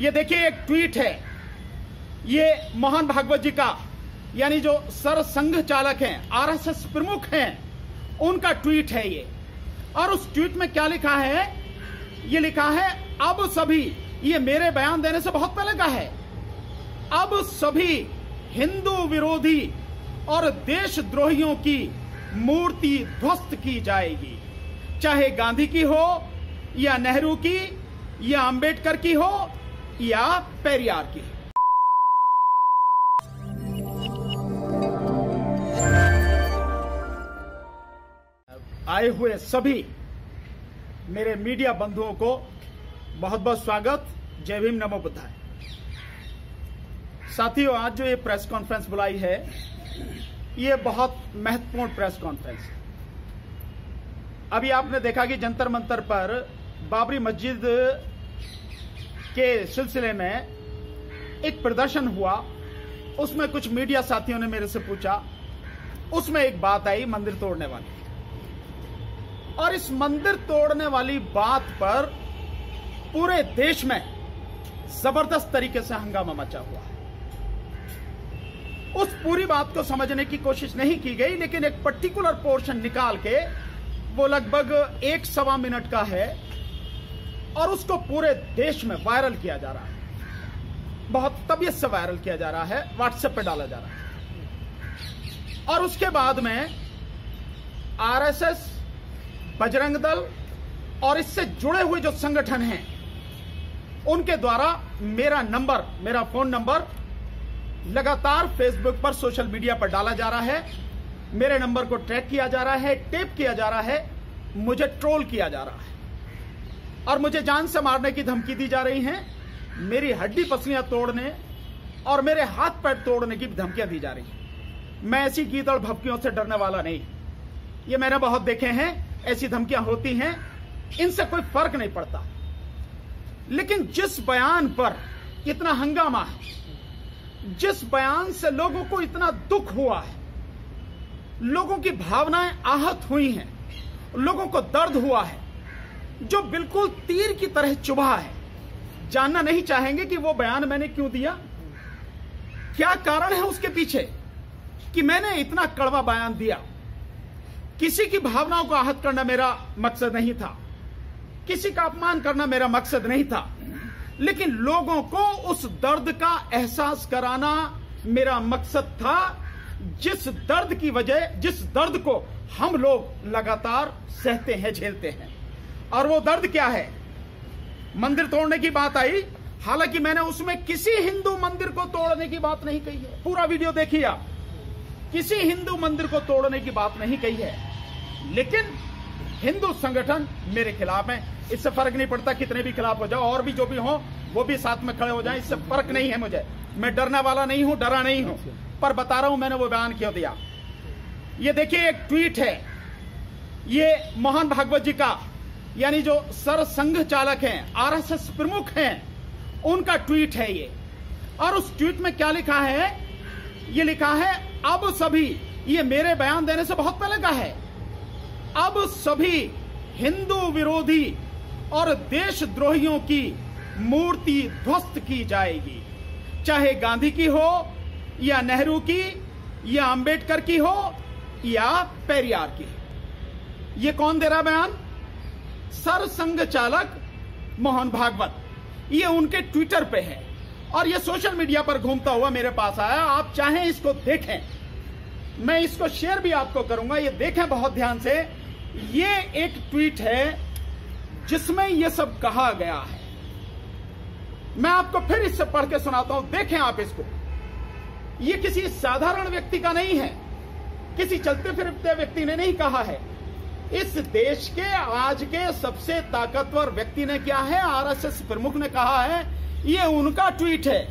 ये देखिए, एक ट्वीट है। ये मोहन भागवत जी का, यानी जो सर संघ चालक हैं, आरएसएस प्रमुख हैं, उनका ट्वीट है ये। और उस ट्वीट में क्या लिखा है? ये लिखा है, अब सभी, ये मेरे बयान देने से बहुत पहले का है। अब सभी हिंदू विरोधी और देशद्रोहियों की मूर्ति ध्वस्त की जाएगी। चाहे गांधी की हो, या नेहरू की, या अंबेडकर की हो या पेरियार की। आए हुए सभी मेरे मीडिया बंधुओं को बहुत बहुत स्वागत। जय भीम, नमो बुद्धाय। साथियों, आज जो ये प्रेस कॉन्फ्रेंस बुलाई है, ये बहुत महत्वपूर्ण प्रेस कॉन्फ्रेंस है। अभी आपने देखा कि जंतर मंतर पर बाबरी मस्जिद के सिलसिले में एक प्रदर्शन हुआ। उसमें कुछ मीडिया साथियों ने मेरे से पूछा। उसमें एक बात आई, मंदिर तोड़ने वाली। और इस मंदिर तोड़ने वाली बात पर पूरे देश में ज़बरदस्त तरीके से हंगामा मचा हुआ है। उस पूरी बात को समझने की कोशिश नहीं की गई, लेकिन एक पर्टिकुलर पोर्शन निकाल के वो लगभग एक सवा मिनट का है। और उसको पूरे देश में वायरल किया जा रहा है। बहुत तबियत से वायरल किया जा रहा है व्हाट्सएप पे डाला जा रहा है। और उसके बाद में आरएसएस बजरंग दल और इससे जुड़े हुए जो संगठन हैं, उनके द्वारा मेरा नंबर, मेरा फ़ोन नंबर लगातार फेसबुक पर सोशल मीडिया पर डाला जा रहा है। मेरे नंबर को ट्रैक किया जा रहा है टेप किया जा रहा है। मुझे ट्रोल किया जा रहा है। और मुझे जान से मारने की धमकी दी जा रही है। मेरी हड्डी पसलियाँ तोड़ने और मेरे हाथ पैर तोड़ने की धमकियाँ दी जा रही मैं ऐसी गीदड़ भपकियों से डरने वाला नहीं। ये मैंने बहुत देखे हैं, ऐसी धमकियाँ होती हैं, इनसे कोई फ़र्क नहीं पड़ता। लेकिन जिस बयान पर इतना हंगामा है, जिस बयान से लोगों को इतना दुख हुआ है, लोगों की भावनाएँ आहत हुई हैं, लोगों को दर्द हुआ है जो बिल्कुल तीर की तरह चुभा है। जानना नहीं चाहेंगे कि वो बयान मैंने क्यों दिया। क्या कारण है उसके पीछे कि मैंने इतना कड़वा बयान दिया? किसी की भावनाओं को आहत करना मेरा मकसद नहीं था। किसी का अपमान करना मेरा मकसद नहीं था। लेकिन लोगों को उस दर्द का एहसास कराना मेरा मकसद था। जिस दर्द की वजह, जिस दर्द को हम लोग लगातार सहते हैं, झेलते हैं। और वो दर्द क्या है? मंदिर तोड़ने की बात आई। हालाँकि मैंने उसमें किसी हिंदू मंदिर को तोड़ने की बात नहीं कही है। पूरा वीडियो देखिए आप। किसी हिंदू मंदिर को तोड़ने की बात नहीं कही है। लेकिन हिंदू संगठन मेरे खिलाफ है। इससे फ़र्क नहीं पड़ता कितने भी खिलाफ हो जाओ, और भी जो भी हो, वो भी साथ में खड़े हो जाए। इससे फ़र्क नहीं है मुझे। मैं डरने वाला नहीं हूँ, डरा नहीं हूँ। पर बता रहा हूँ, मैंने वो बयान क्यों दिया? ये देखिए, एक ट्वीट है। ये मोहन भागवत जी का यानी जो सर संघ चालक हैं, आरएसएस प्रमुख हैं, उनका ट्वीट है ये। और उस ट्वीट में क्या लिखा है? ये लिखा है, अब सभी, ये मेरे बयान देने से बहुत पहले का है। अब सभी हिंदू विरोधी और देशद्रोहियों की मूर्ति ध्वस्त की जाएगी। चाहे गांधी की हो, या नेहरू की, या अंबेडकर की हो, या पेरियार की। ये कौन दे रहा बयान? सर संघ चालक मोहन भागवत, ये उनके ट्विटर पे है और ये सोशल मीडिया पर घूमता हुआ मेरे पास आया। आप चाहें इसको देखें। मैं इसको शेयर भी आपको करूँगा। ये देखें बहुत ध्यान से। ये एक ट्वीट है जिसमें ये सब कहा गया है। मैं आपको फिर इससे पढ़ के सुनाता हूँ। देखें आप इसको। ये किसी साधारण व्यक्ति का नहीं है। किसी चलते फिरते व्यक्ति ने नहीं कहा है। इस देश के, आज के सबसे ताकतवर व्यक्ति ने क्या है? आरएसएस प्रमुख ने कहा है, ये उनका ट्वीट है।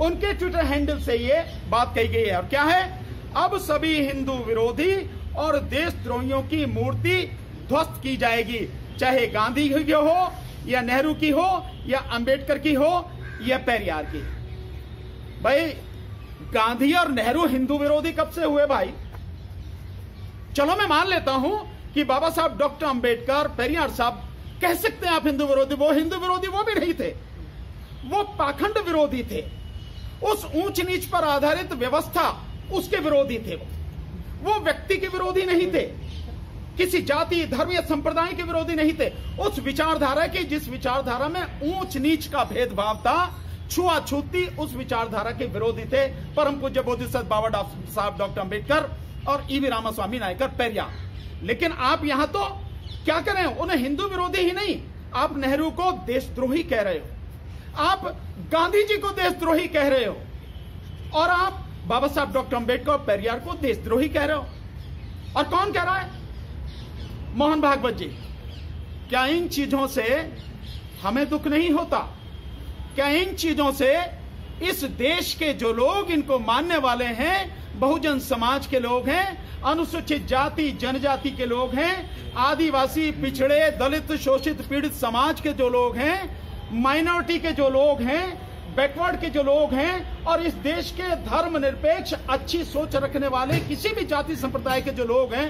उनके ट्विटर हैंडल से ये बात कही गई है। और क्या है? अब सभी हिंदू विरोधी और देशद्रोहियों की मूर्ति ध्वस्त की जाएगी। चाहे गांधी की हो, या नेहरू की हो, या अंबेडकर की हो, या पेरियार की। भाई, गांधी और नेहरू हिंदू विरोधी कब से हुए भाई? चलो मैं मान लेता हूँ कि बाबा साहब, डॉक्टर अंबेडकर, पेरियार साहब कह सकते हैं आप हिंदू विरोधी, वो हिंदू विरोधी वो भी नहीं थे। वो पाखंड विरोधी थे। उस ऊंच नीच पर आधारित व्यवस्था उसके विरोधी थे वो। वो व्यक्ति के विरोधी नहीं थे। किसी जाति, धर्म या संप्रदाय के विरोधी नहीं थे। उस विचारधारा के, जिस विचारधारा में ऊंच नीच का भेदभाव था, छुआछूती उस विचारधारा के विरोधी थे। परम पूज्य बोधिसत्व बाबा साहब डॉक्टर अंबेडकर और ईवी रामास्वामी नायकर पेरिया लेकिन आप यहाँ तो क्या करें? उन्हें हिंदू विरोधी ही नहीं, आप नेहरू को देशद्रोही कह रहे हो। आप गांधी जी को देशद्रोही कह रहे हो। और आप बाबा साहब डॉक्टर अंबेडकर और पेरियार को देशद्रोही कह रहे हो। और कौन कह रहा है? मोहन भागवत जी, क्या इन चीज़ों से हमें दुख नहीं होता? क्या इन चीज़ों से इस देश के जो लोग इनको मानने वाले हैं बहुजन समाज के लोग हैं, अनुसूचित जाति, जनजाति के लोग हैं, आदिवासी, पिछड़े, दलित, शोषित, पीड़ित समाज के जो लोग हैं, माइनॉरिटी के जो लोग हैं, बैकवर्ड के जो लोग हैं, और इस देश के धर्म निरपेक्ष अच्छी सोच रखने वाले किसी भी जाति संप्रदाय के जो लोग हैं,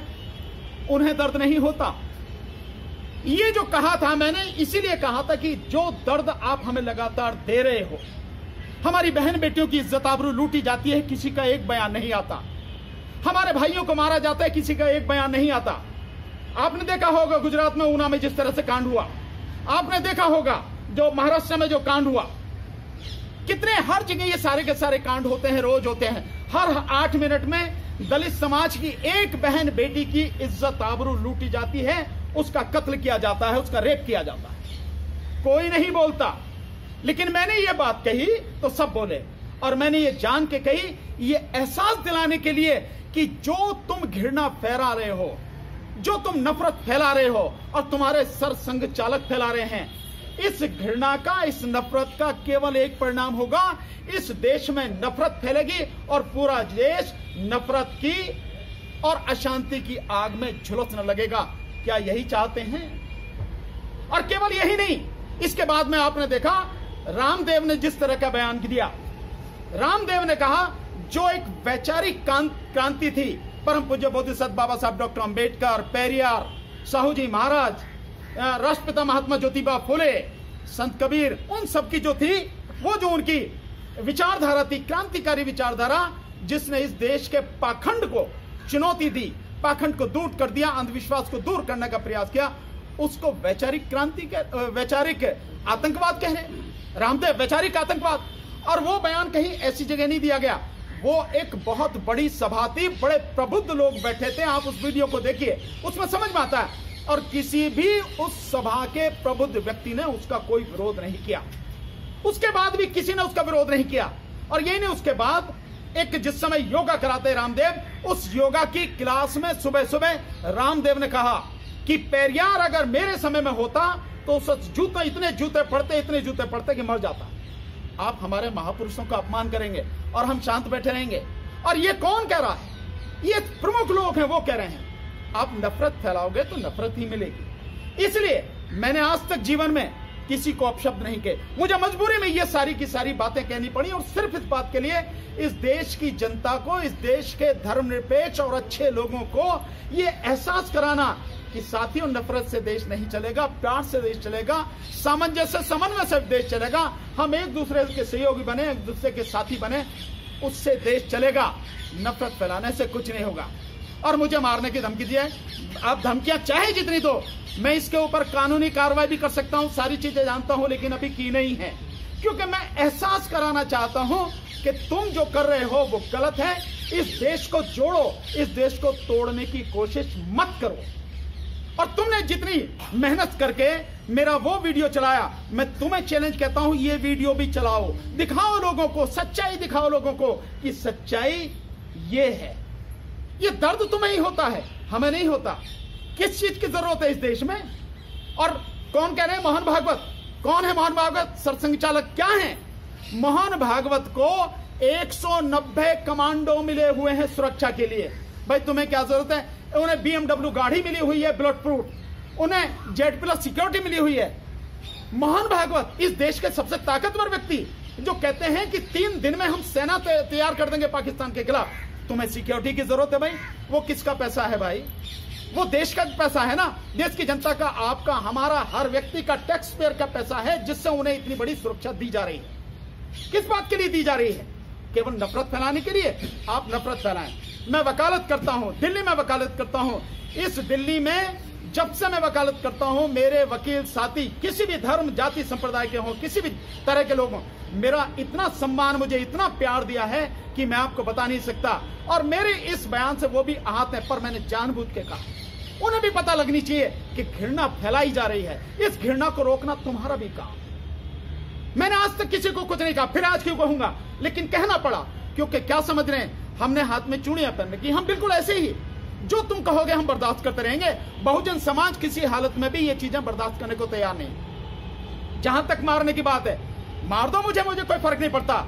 उन्हें दर्द नहीं होता। ये जो कहा था, मैंने इसीलिए कहा था कि जो दर्द आप हमें लगातार दे रहे हो हमारी बहन बेटियों की इज़्ज़त आबरू लूटी जाती है, किसी का एक बयान नहीं आता। हमारे भाइयों को मारा जाता है, किसी का एक बयान नहीं आता। आपने देखा होगा गुजरात में ऊना में जिस तरह से कांड हुआ। आपने देखा होगा जो महाराष्ट्र में जो कांड हुआ। कितने हर जगह ये सारे के सारे कांड होते हैं, रोज होते हैं। हर आठ मिनट में दलित समाज की एक बहन बेटी की इज़्ज़त आबरू लूटी जाती है, उसका कत्ल किया जाता है, उसका रेप किया जाता है। कोई नहीं बोलता। लेकिन मैंने ये बात कही तो सब बोले। और मैंने ये जान के कही, ये एहसास दिलाने के लिए कि जो तुम घृणा फहरा रहे हो, जो तुम नफरत फैला रहे हो और तुम्हारे सर संग चालक फैला रहे हैं, इस घृणा का, इस नफरत का केवल एक परिणाम होगा। इस देश में नफरत फैलेगी और पूरा देश नफरत की और अशांति की आग में झुलसने लगेगा। क्या यही चाहते हैं? और केवल यही नहीं, इसके बाद में आपने देखा रामदेव ने जिस तरह का बयान दिया, रामदेव ने कहा, जो एक वैचारिक क्रांति थी, परम पूज्य बोधिसत्व बाबा साहब डॉक्टर अंबेडकर, पेरियार साहू जी महाराज राष्ट्रपिता महात्मा ज्योतिबा फुले, संत कबीर, उन सब की जो थी, वो जो उनकी विचारधारा थी, क्रांतिकारी विचारधारा, जिसने इस देश के पाखंड को चुनौती दी, पाखंड को दूर कर दिया, अंधविश्वास को दूर करने का प्रयास किया, उसको वैचारिक क्रांति वैचारिक आतंकवाद कह रहे रामदेव, वैचारिक आतंकवाद। और वो बयान कहीं ऐसी जगह नहीं दिया गया। वो एक बहुत बड़ी सभा थी, बड़े प्रबुद्ध लोग बैठे थे, आप उस वीडियो को देखिए, उसमें समझ में आता है। और किसी भी उस सभा के प्रबुद्ध व्यक्ति ने उसका कोई विरोध नहीं किया। उसके बाद भी किसी ने उसका विरोध नहीं किया। और यही नहीं, उसके बाद एक जिस समय योगा कराते रामदेव, उस योगा की क्लास में सुबह सुबह रामदेव ने कहा कि, पेरियार अगर मेरे समय में होता तो उस जूते इतने जूते पड़ते, इतने जूते पड़ते कि मर जाता। आप हमारे महापुरुषों का अपमान करेंगे और हम शांत बैठे रहेंगे। और ये कौन कह रहा है? ये प्रमुख लोग हैं, वो कह रहे हैं। आप नफरत फैलाओगे तो नफरत ही मिलेगी। इसलिए मैंने आज तक जीवन में किसी को अपशब्द नहीं कहे। मुझे मजबूरी में ये सारी की सारी बातें कहनी पड़ी और सिर्फ़ इस बात के लिए इस देश की जनता को, इस देश के धर्मनिरपेक्ष और अच्छे लोगों को ये एहसास कराना कि साथियों, नफरत से देश नहीं चलेगा, प्यार से देश चलेगा, सामंजस्य, समन्वय से देश चलेगा। हम एक दूसरे के सहयोगी बने, एक दूसरे के साथी बने, उससे देश चलेगा। नफरत फैलाने से कुछ नहीं होगा। और मुझे मारने की धमकी दिया है। आप धमकियाँ चाहे जितनी दो मैं इसके ऊपर कानूनी कार्रवाई भी कर सकता हूँ, सारी चीज़ें जानता हूँ, लेकिन अभी की नहीं है। क्योंकि मैं एहसास कराना चाहता हूँ कि तुम जो कर रहे हो, वो गलत है। इस देश को जोड़ो, इस देश को तोड़ने की कोशिश मत करो। और तुमने जितनी मेहनत करके मेरा वो वीडियो चलाया, मैं तुम्हें चैलेंज कहता हूँ, ये वीडियो भी चलाओ। दिखाओ लोगों को, सच्चाई दिखाओ लोगों को कि सच्चाई ये है। ये दर्द तुम्हें ही होता है, हमें नहीं होता। किस चीज़ की ज़रूरत है इस देश में? और कौन कह रहे हैं, मोहन भागवत? कौन है मोहन भागवत? सरसंघ चालक क्या है? मोहन भागवत को 190 कमांडो मिले हुए हैं सुरक्षा के लिए। भाई, तुम्हें क्या ज़रूरत है? उन्हें बीएमडब्ल्यू गाड़ी मिली हुई है ब्लड प्रूफ उन्हें जेड प्लस सिक्योरिटी मिली हुई है। मोहन भागवत, इस देश के सबसे ताकतवर व्यक्ति, जो कहते हैं कि तीन दिन में हम सेना तैयार कर देंगे पाकिस्तान के खिलाफ। तुम्हें सिक्योरिटी की ज़रूरत है भाई। वो किसका पैसा है भाई? वो देश का पैसा है ना? देश की जनता का, आपका, हमारा, हर व्यक्ति का टैक्स पेयर का पैसा है, जिससे उन्हें इतनी बड़ी सुरक्षा दी जा रही है। किस बात के लिए दी जा रही है? केवल नफरत फैलाने के लिए आप नफरत फैलाएँ। मैं वकालत करता हूँ, दिल्ली में वकालत करता हूँ। इस दिल्ली में जब से मैं वकालत करता हूँ, मेरे वकील, साथी, किसी भी धर्म, जाति, संप्रदाय के हों, किसी भी तरह के लोग हों, मेरा इतना सम्मान, मुझे इतना प्यार दिया है कि मैं आपको बता नहीं सकता। और मेरे इस बयान से वो भी आहत है, पर मैंने जानबूझ के कहा। उन्हें भी पता लगनी चाहिए कि घृणा फैलाई जा रही है। इस घृणा को रोकना तुम्हारा भी काम मैंने आज तक किसी को कुछ नहीं कहा, फिर आज क्यों कहूँगा? लेकिन कहना पड़ा, क्योंकि क्या समझ रहे हैं? हमने हाथ में चूड़ियाँ पहन रखी हम बिल्कुल ऐसे ही। जो तुम कहोगे, हम बर्दाश्त करते रहेंगे। बहुजन समाज किसी हालत में भी ये चीज़ें बर्दाश्त करने को तैयार नहीं। जहाँ तक मारने की बात है, मार दो मुझे मुझे कोई फ़र्क नहीं पड़ता।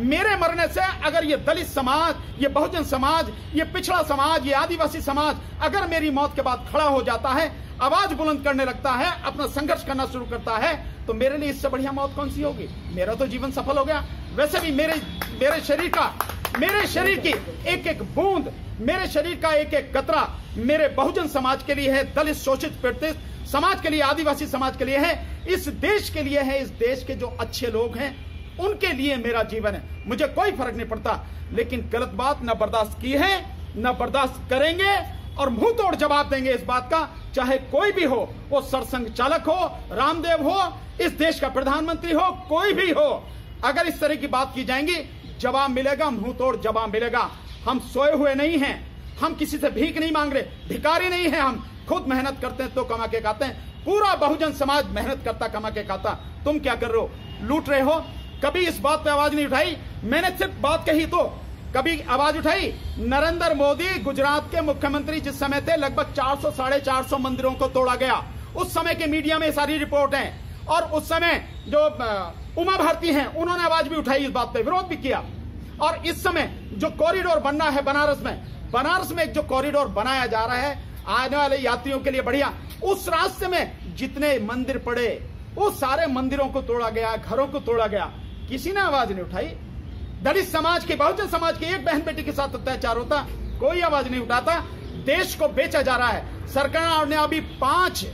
मेरे मरने से अगर ये दलित समाज, ये बहुजन समाज, ये पिछड़ा समाज, ये आदिवासी समाज अगर मेरी मौत के बाद खड़ा हो जाता है, आवाज़ बुलंद करने लगता है, अपना संघर्ष करना शुरू करता है तो मेरे लिए इससे बढ़िया मौत कौन सी होगी? मेरा तो जीवन सफल हो गया। वैसे भी मेरे मेरे शरीर का, मेरे शरीर की एक एक बूंद, मेरे शरीर का एक एक कतरा मेरे बहुजन समाज के लिए है, दलित शोषित पीड़ित समाज के लिए, आदिवासी समाज के लिए है, इस देश के लिए है, इस देश के जो अच्छे लोग हैं उनके लिए मेरा जीवन है। मुझे कोई फ़र्क नहीं पड़ता। लेकिन गलत बात न बर्दाश्त की है, न बर्दाश्त करेंगे और मुँह तोड़ जवाब देंगे इस बात का। चाहे कोई भी हो, वो सरसंघ चालक हो, रामदेव हो, इस देश का प्रधानमंत्री हो, कोई भी हो, अगर इस तरह की बात की जाएँगी, जवाब मिलेगा, मुँह तोड़ जवाब मिलेगा। हम सोए हुए नहीं हैं। हम किसी से भीख नहीं मांग रहे भिकारी नहीं है हम। खुद मेहनत करते हैं तो कमा के खाते हैं। पूरा बहुजन समाज मेहनत करता, कमा के खाता। तुम क्या कर रहे हो? लूट रहे हो? कभी इस बात पे आवाज़ नहीं उठाई? मैंने सिर्फ़ बात कही तो। कभी आवाज़ उठाई? नरेंद्र मोदी गुजरात के मुख्यमंत्री जिस समय थे, लगभग 400 साढ़े चार सौ मंदिरों को तोड़ा गया। उस समय के मीडिया में सारी रिपोर्ट है। और उस समय जो उमा भारती हैं, उन्होंने आवाज़ भी उठाई इस बात पे, विरोध भी किया। और इस समय जो कॉरिडोर बनना है बनारस में बनारस में एक जो कॉरिडोर बनाया जा रहा है, आने वाले यात्रियों के लिए बढ़िया। उस रास्ते में जितने मंदिर पड़े, वो सारे मंदिरों को तोड़ा गया, घरों को तोड़ा गया। किसी ने आवाज़ नहीं उठाई। दलित समाज के बहुजन समाज के एक बहन बेटी के साथ अत्याचार होता कोई आवाज़ नहीं उठाता। देश को बेचा जा रहा है। सरकार ने अभी पाँच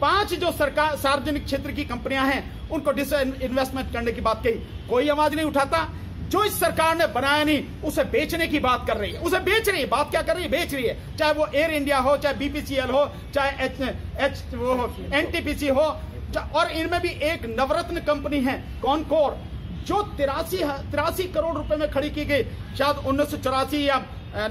पाँच जो सरकार सार्वजनिक क्षेत्र की कंपनियाँ हैं उनको डिस इन्वेस्टमेंट करने की बात कही। कोई आवाज़ नहीं उठाता। जो इस सरकार ने बनाया नहीं उसे बेचने की बात कर रही है। उसे बेच रही है। बात क्या कर रही है? बेच रही है। चाहे वो एयर इंडिया हो चाहे बीपीसीएल हो चाहे एच एच वो हो एनटीपीसी हो और इनमें भी एक नवरत्न कंपनी है कॉनकोर जो तिरासी तिरासी करोड़ रुपए में खड़ी की गई, शायद उन्नीस सौ चौरासी या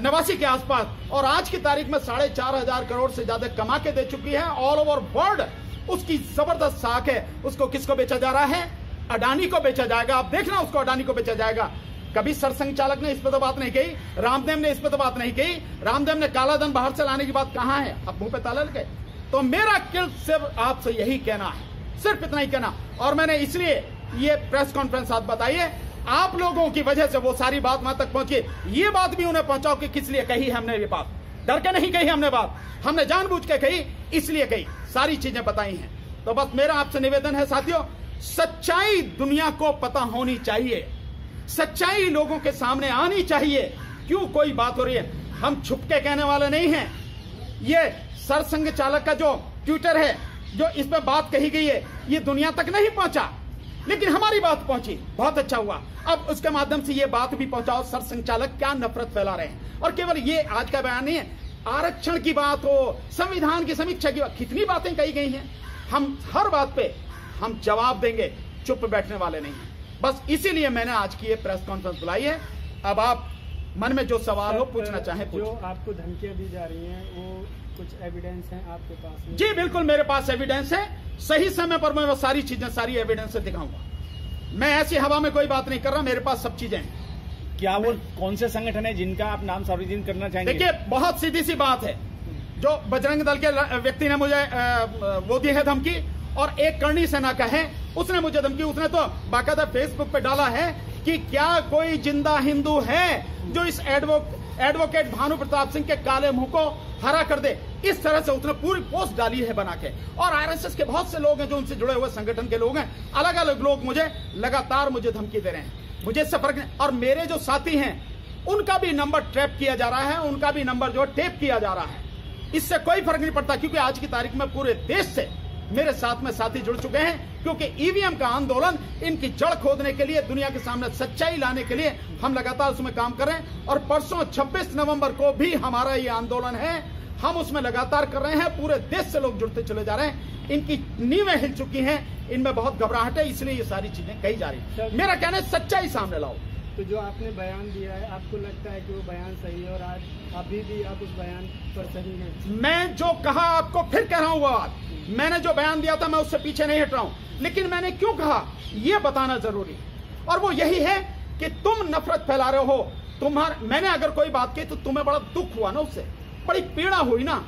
नवासी के आसपास। और आज की तारीख में साढ़े चार हज़ार करोड़ से ज़्यादा कमा के दे चुकी है। ऑल ओवर वर्ल्ड उसकी ज़बरदस्त साख है। उसको किसको बेचा जा रहा है? अडानी को बेचा जाएगा। आप देखना उसको अडानी को बेचा जाएगा। कभी सरसंघ चालक ने इस पर तो बात नहीं कही, रामदेव ने इस पर तो बात नहीं कही। रामदेव ने काला धन बाहर से लाने की बात कहा है। अब मुँह पे ताला लगे तो मेरा किल सिर्फ़ आपसे यही कहना है। सिर्फ़ इतना ही कहना। और मैंने इसलिए ये प्रेस कॉन्फ्रेंस आप बताइए। आप लोगों की वजह से वो सारी बात वहाँ तक पहुँची। ये बात भी उन्हें पहुंचाओ कि किस लिए कही हमने ये बात। डर के नहीं कही हमने बात। हमने जानबूझ के कही, इसलिए कही। सारी चीज़ें बताई हैं। तो बस मेरा आपसे निवेदन है साथियों, सच्चाई दुनिया को पता होनी चाहिए। सच्चाई लोगों के सामने आनी चाहिए। क्यों कोई बात हो रही है? हम छुप के कहने वाले नहीं हैं। ये सरसंघ चालक का जो ट्विटर है, जो इस पर बात कही गई है, ये दुनिया तक नहीं पहुँचा। लेकिन हमारी बात पहुँची। बहुत अच्छा हुआ। अब उसके माध्यम से ये बात भी पहुंचाओ सर संचालक क्या नफरत फैला रहे हैं। और केवल ये आज का बयान नहीं है, आरक्षण की बात हो, संविधान की समीक्षा की बात, कितनी बातें कही गई हैं। हम हर बात पे हम जवाब देंगे, चुप बैठने वाले नहीं बस इसीलिए मैंने आज की ये प्रेस कॉन्फ्रेंस बुलाई है। अब आप मन में जो सवाल हो पूछना चाहे जो आपको धमकियाँ दी जा रही हैं वो कुछ एविडेंस है आपके पास जी बिल्कुल मेरे पास एविडेंस है। सही समय पर मैं वो सारी चीज़ें सारी एविडेंस से दिखाऊँगा। मैं ऐसी हवा में कोई बात नहीं कर रहा मेरे पास सब चीज़ें हैं। क्या वो कौन से संगठन है जिनका आप नाम सार्वजनिक करना चाहेंगे? देखिए बहुत सीधी सी बात है। जो बजरंग दल के व्यक्ति ने मुझे वो दी है धमकी और एक करणी सेना का है। उसने मुझे धमकी, उसने तो बाकायदा फेसबुक पे डाला है कि क्या कोई ज़िंदा हिंदू है जो इस एडवो एडवोकेट भानु प्रताप सिंह के काले मुँह को हरा कर दे। इस तरह से उसने पूरी पोस्ट डाली है बना के। और आरएसएस के बहुत से लोग हैं जो उनसे जुड़े हुए संगठन के लोग हैं। अलग अलग लोग मुझे लगातार मुझे धमकी दे रहे हैं। मुझे इससे फ़र्क नहीं और मेरे जो साथी हैं, उनका भी नंबर ट्रैप किया जा रहा है, उनका भी नंबर जो टेप किया जा रहा है। इससे कोई फ़र्क नहीं पड़ता, क्योंकि आज की तारीख में पूरे देश से मेरे साथ में साथी जुड़ चुके हैं क्योंकि ईवीएम का आंदोलन इनकी जड़ खोदने के लिए दुनिया के सामने सच्चाई लाने के लिए हम लगातार उसमें काम कर रहे हैं। और परसों 26 नवंबर को भी हमारा ये आंदोलन है। हम उसमें लगातार कर रहे हैं पूरे देश से लोग जुड़ते चले जा रहे हैं। इनकी नींवें हिल चुकी हैं इनमें बहुत घबराहट है इसलिए ये सारी चीज़ें कही जा रही है। मेरा कहना है सच्चाई सामने लाओ। तो जो आपने बयान दिया है, आपको लगता है कि वो बयान सही है और आज अभी भी आप उस बयान पर सही हैं? मैं जो कहा आपको फिर कह रहा हूँ वो बात। मैंने जो बयान दिया था, मैं उससे पीछे नहीं हट रहा हूँ। लेकिन मैंने क्यों कहा? यह बताना ज़रूरी और वो यही है कि तुम नफरत फैला रहे हो। तुम्हारे, मैंने अगर कोई बात की तो तुम्हें बड़ा दुख हुआ ना उससे। बड़ी पीड़ा हुई ना।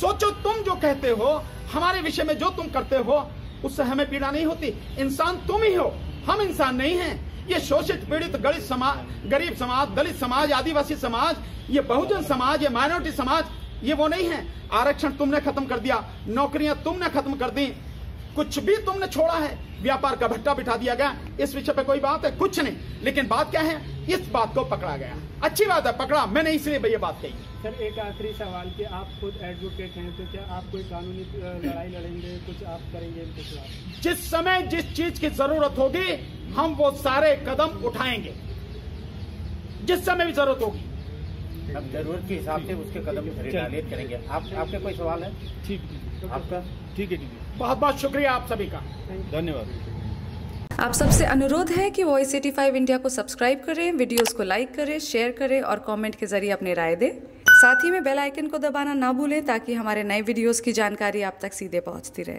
सोचो तुम जो कहते हो, हमारे विषय में जो तुम करते हो, उससे हमें पीड़ा नहीं होती। इंसान तुम ही हो। हम इंसान नहीं हैं। ये शोषित पीड़ित गरीब समाज गरीब समाज, दलित समाज, आदिवासी समाज, ये बहुजन समाज, ये माइनॉरिटी समाज, ये वो नहीं है। आरक्षण तुमने खत्म कर दिया, नौकरियाँ तुमने खत्म कर दी कुछ भी तुमने छोड़ा है। व्यापार का भट्टा बिठा दिया गया। इस विषय पे कोई बात है? कुछ नहीं। लेकिन बात क्या है? इस बात को पकड़ा गया। अच्छी बात है पकड़ा। मैंने इसलिए ये बात कही। सर एक आखिरी सवाल कि आप खुद एडवोकेट हैं तो क्या आप कोई कानूनी लड़ाई लड़ेंगे? कुछ आप करेंगे इनके खिलाफ? जिस समय जिस चीज़ की ज़रूरत होगी हम वो सारे कदम उठाएँगे। जिस समय भी ज़रूरत होगी। अब ज़रूरत के हिसाब से उसके कदम करेंगे। आप आपके कोई सवाल है? ठीक आपका? ठीक है ठीक है। बहुत बहुत शुक्रिया आप सभी का। धन्यवाद। आप सबसे अनुरोध है कि वॉइस एटी फाइव इंडिया को सब्सक्राइब करें वीडियोस को लाइक करें शेयर करें और कमेंट के ज़रिए अपने राय दें। साथ ही में बेल आइकन को दबाना ना भूलें ताकि हमारे नए वीडियोस की जानकारी आप तक सीधे पहुँचती रहे।